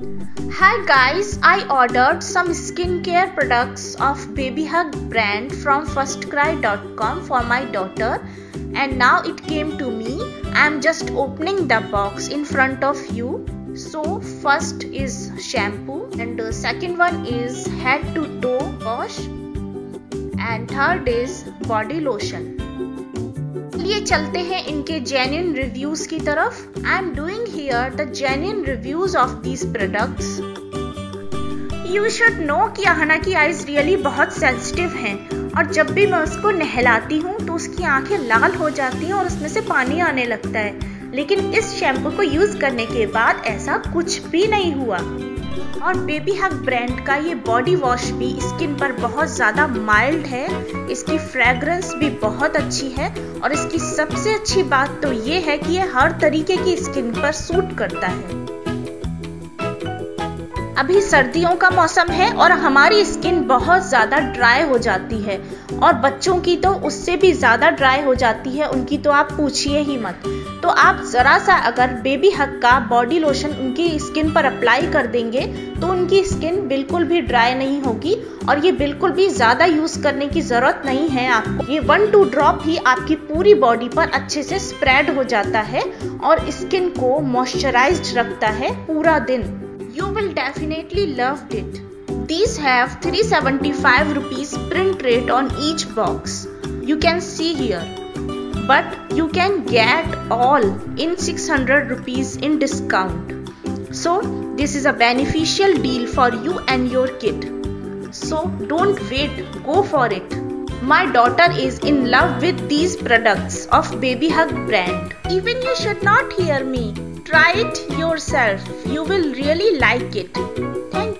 Hi guys, I ordered some skincare products of Baby Hug brand from firstcry.com for my daughter and now it came to me. I am just opening the box in front of you. So first is shampoo and the second one is head to toe wash and third is body lotion. चलिए चलते हैं इनके genuine reviews की तरफ़. I am doing here the genuine reviews of these products you should know कि आहना की eyes really बहुत sensitive हैं और जब भी मैं उसको नहलाती हूँ तो उसकी आँखें लाल हो जाती हैं और उसमें से पानी आने लगता है। लेकिन इस शैम्पू को यूज़ करने के बाद ऐसा कुछ भी नहीं हुआ। और बेबी हक ब्रांड का ये बॉडी वॉश भी स्किन पर बहुत ज़्यादा माइल्ड है। इसकी फ्रेग्रेंस भी बहुत अच्छी है और इसकी सबसे अच्छी बात तो ये है कि ये हर तरीके की स्किन पर सूट करता है। अभी सर्दियों का मौसम है और हमारी स्किन बहुत ज़्यादा ड्राई हो जाती है। और बच्चों की तो उससे भी ज़्यादा ड्राई हो जाती है, उनकी तो आप पूछिए ही मत। तो आप ज़रा सा अगर बेबी हक का बॉडी लोशन उनकी स्किन पर अप्लाई कर देंगे तो उनकी स्किन बिल्कुल भी ड्राई नहीं होगी और ये बिल्कुल भी ज़्यादा यूज़ करने की ज़रूरत नहीं है आपको। ये वन टू ड्रॉप ही आपकी पूरी बॉडी पर अच्छे से स्प्रेड हो जाता है और स्किन को मॉइस्चराइज्ड रखता है पूरा दिन। will definitely loved it. These have 375 rupees print rate on each box. You can see here. But you can get all in 600 rupees in discount. So this is a beneficial deal for you and your kid. So don't wait, go for it. My daughter is in love with these products of Baby Hug brand. Even you should not hear me. Try it yourself. You will really like it. Thank